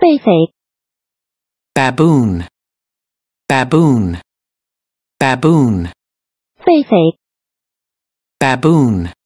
狒狒 baboon, baboon, baboon, 狒狒 baboon.